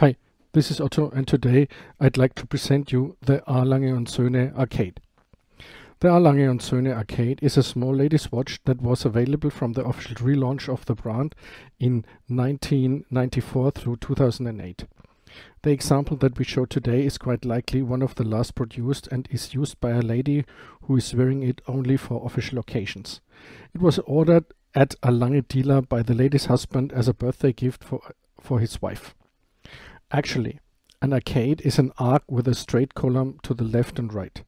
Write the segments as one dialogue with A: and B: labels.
A: Hi, this is Otto and today I'd like to present you the A. Lange & Söhne Arkade. The A. Lange & Söhne Arkade is a small ladies watch that was available from the official relaunch of the brand in 1994 through 2008. The example that we show today is quite likely one of the last produced and is used by a lady who is wearing it only for official occasions. It was ordered at a Lange dealer by the lady's husband as a birthday gift for, for his wife. Actually, an arcade is an arc with a straight column to the left and right.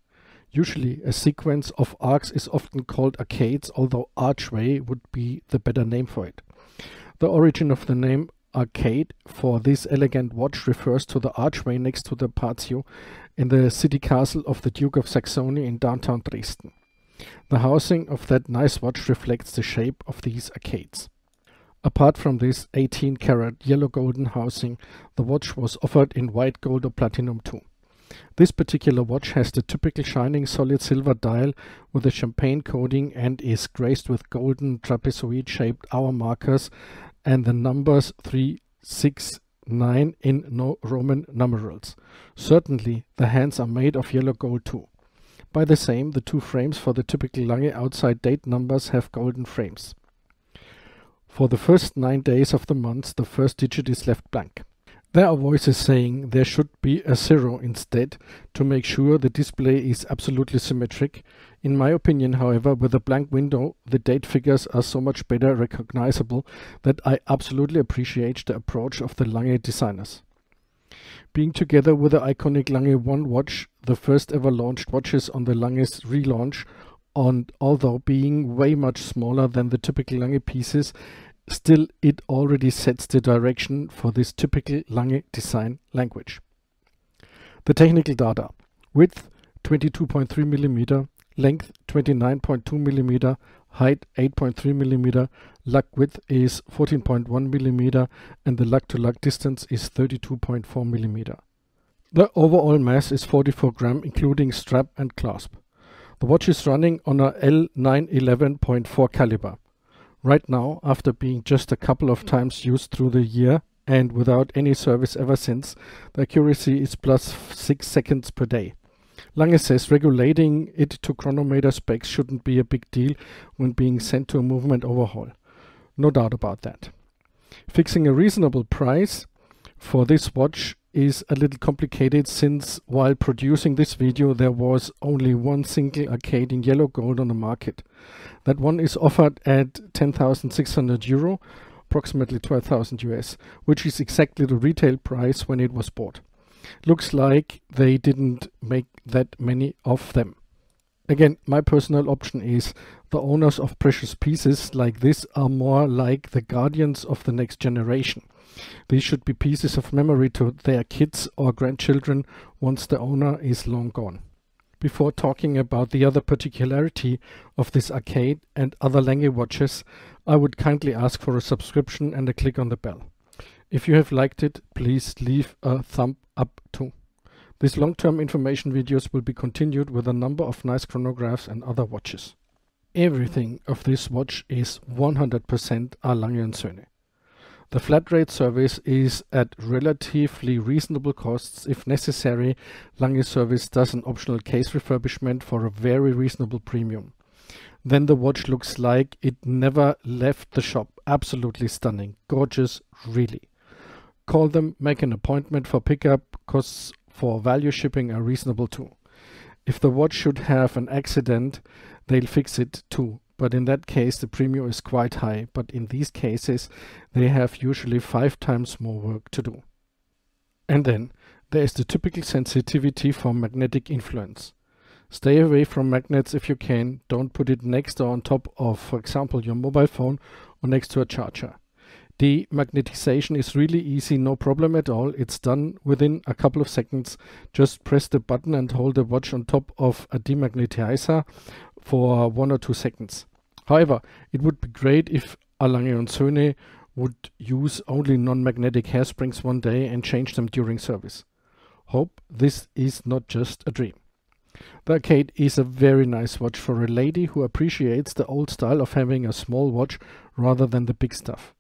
A: Usually, a sequence of arcs is often called arcades, although archway would be the better name for it. The origin of the name arcade for this elegant watch refers to the archway next to the patio in the city castle of the Duke of Saxony in downtown Dresden. The housing of that nice watch reflects the shape of these arcades. Apart from this 18 karat yellow golden housing, the watch was offered in white gold or platinum too. This particular watch has the typical shining solid silver dial with a champagne coating and is graced with golden trapezoid shaped hour markers and the numbers 3, 6, 9 in no Roman numerals. Certainly the hands are made of yellow gold too. By the same, the two frames for the typical Lange outsize date numbers have golden frames. For the first nine days of the month, the first digit is left blank. There are voices saying there should be a zero instead to make sure the display is absolutely symmetric. In my opinion, however, with a blank window, the date figures are so much better recognizable that I absolutely appreciate the approach of the Lange designers. Being together with the iconic Lange 1 watch, the first ever launched watches on the Lange's relaunch, and although being way much smaller than the typical Lange pieces, still it already sets the direction for this typical Lange design language. The technical data. Width 22.3 mm, length 29.2 mm, height 8.3 mm, lug width is 14.1 mm and the lug to lug distance is 32.4 mm. The overall mass is 44 gram including strap and clasp. The watch is running on a L911.4 caliber. Right now, after being just a couple of times used through the year and without any service ever since, the accuracy is plus 6 seconds per day. Lange says regulating it to chronometer specs shouldn't be a big deal when being sent to a movement overhaul. No doubt about that. Fixing a reasonable price for this watch is a little complicated since while producing this video there was only one single Arkade in yellow gold on the market. That one is offered at 10,600 euro, approximately 12,000 US, which is exactly the retail price when it was bought. Looks like they didn't make that many of them. Again, my personal option is the owners of precious pieces like this are more like the guardians of the next generation. These should be pieces of memory to their kids or grandchildren once the owner is long gone. Before talking about the other particularity of this Arkade and other Lange watches, I would kindly ask for a subscription and a click on the bell. If you have liked it, please leave a thumb up too. These long-term information videos will be continued with a number of nice chronographs and other watches. Everything of this watch is 100% A. Lange & Söhne. The flat rate service is at relatively reasonable costs. If necessary, Lange Service does an optional case refurbishment for a very reasonable premium. Then the watch looks like it never left the shop. Absolutely stunning. Gorgeous, really. Call them, make an appointment for pickup. Costs for value shipping are reasonable too. If the watch should have an accident, they'll fix it too. But in that case, the premium is quite high. But in these cases, they have usually five times more work to do. And then there is the typical sensitivity for magnetic influence. Stay away from magnets if you can. Don't put it next or on top of, for example, your mobile phone or next to a charger. Demagnetization is really easy, no problem at all. It's done within a couple of seconds. Just press the button and hold the watch on top of a demagnetizer for one or two seconds. However, it would be great if A. Lange & Söhne would use only non-magnetic hairsprings one day and change them during service. Hope this is not just a dream. The Arkade is a very nice watch for a lady who appreciates the old style of having a small watch rather than the big stuff.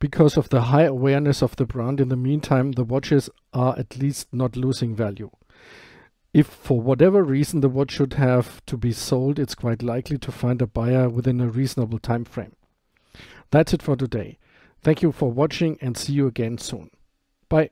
A: Because of the high awareness of the brand in the meantime, the watches are at least not losing value. If for whatever reason the watch should have to be sold, it's quite likely to find a buyer within a reasonable time frame. That's it for today. Thank you for watching and see you again soon. Bye.